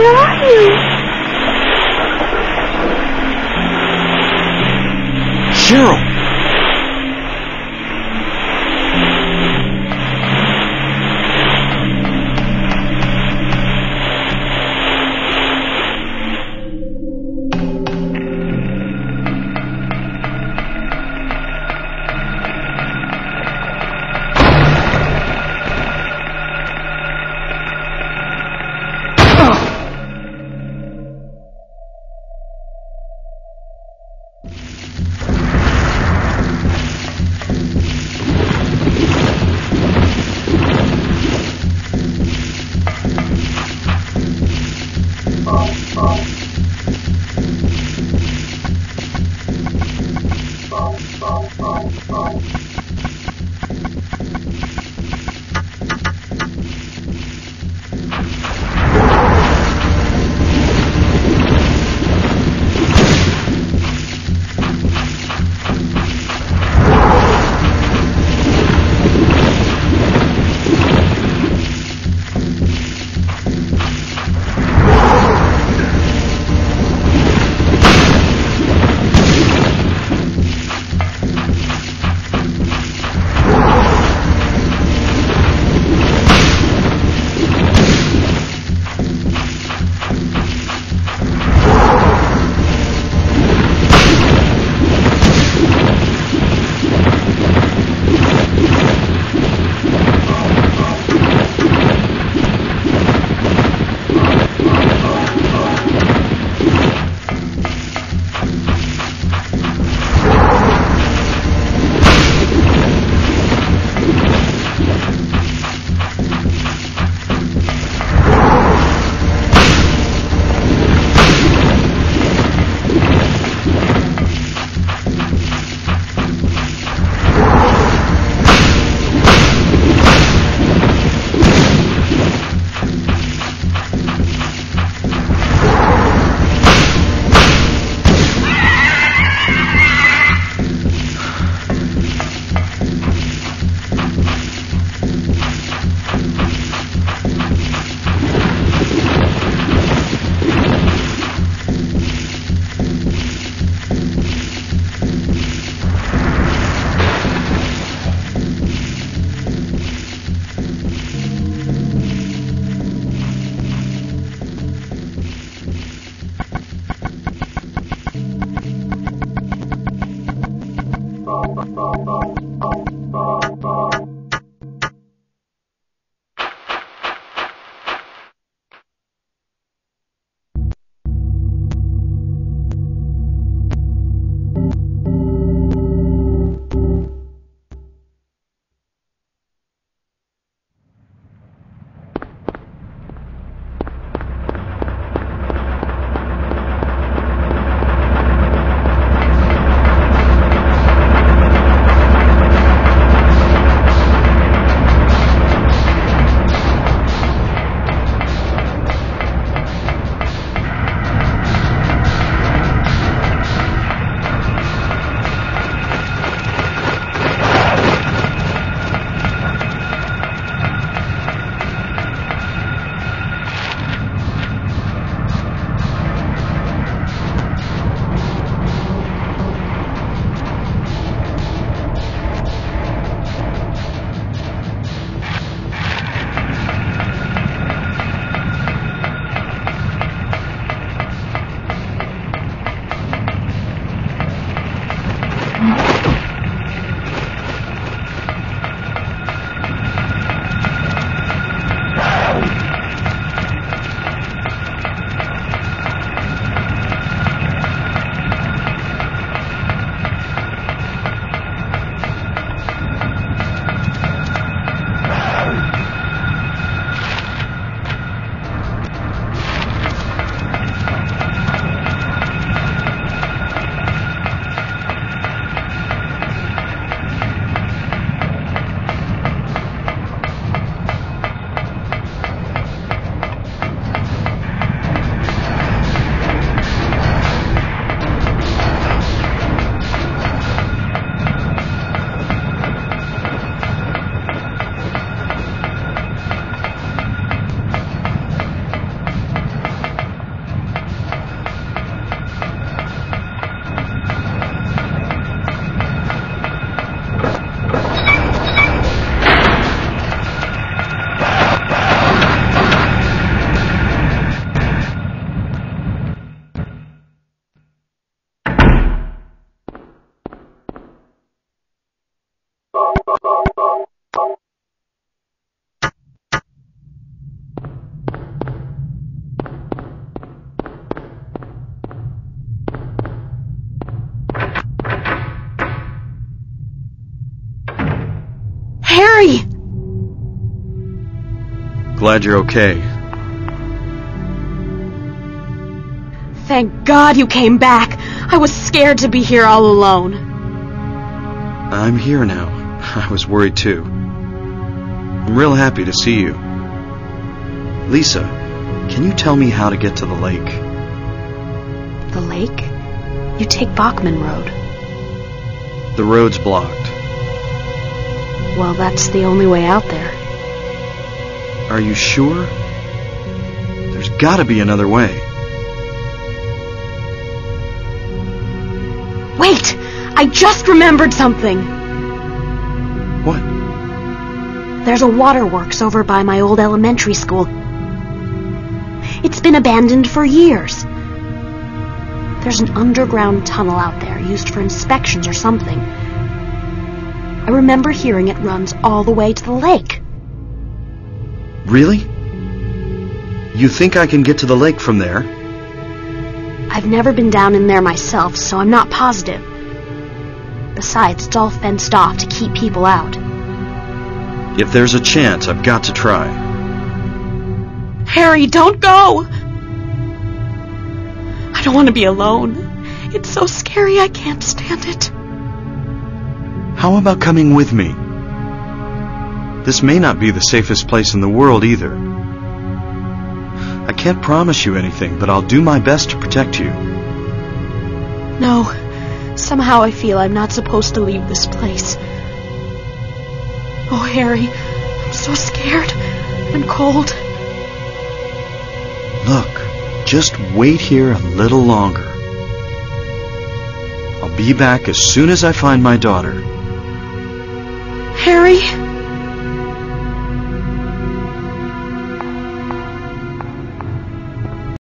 Where are you? Cheryl! Glad you're okay. Thank God you came back. I was scared to be here all alone. I'm here now. I was worried too. I'm real happy to see you. Lisa, can you tell me how to get to the lake? The lake? You take Bachman Road. The road's blocked. Well, that's the only way out there. Are you sure? There's gotta be another way. Wait! I just remembered something! What? There's a waterworks over by my old elementary school. It's been abandoned for years. There's an underground tunnel out there used for inspections or something. I remember hearing it runs all the way to the lake. Really? You think I can get to the lake from there? I've never been down in there myself, so I'm not positive. Besides, it's all fenced off to keep people out. If there's a chance, I've got to try. Harry, don't go! I don't want to be alone. It's so scary, I can't stand it. How about coming with me? This may not be the safest place in the world either. I can't promise you anything, but I'll do my best to protect you. No, somehow I feel I'm not supposed to leave this place. Oh, Harry, I'm so scared and cold. Look, just wait here a little longer. I'll be back as soon as I find my daughter. Harry?